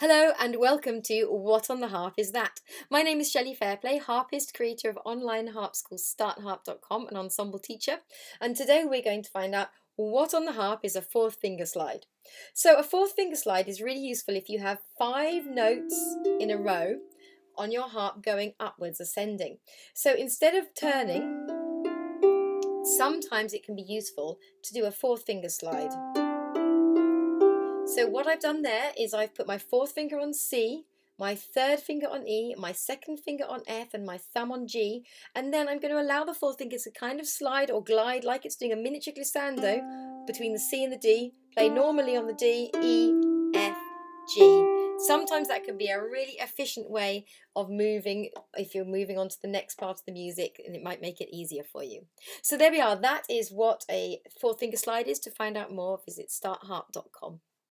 Hello and welcome to What on the Harp is That? My name is Shelley Fairplay, harpist, creator of online harp school startharp.com, an ensemble teacher, and today we're going to find out what on the harp is a fourth finger slide. So a fourth finger slide is really useful if you have five notes in a row on your harp going upwards, ascending. So instead of turning, sometimes it can be useful to do a fourth finger slide. So what I've done there is I've put my fourth finger on C, my third finger on E, my second finger on F, and my thumb on G. And then I'm going to allow the fourth finger to kind of slide or glide like it's doing a miniature glissando between the C and the D. Play normally on the D, E, F, G. Sometimes that can be a really efficient way of moving if you're moving on to the next part of the music and it might make it easier for you. So there we are. That is what a fourth finger slide is. To find out more, visit startharp.com.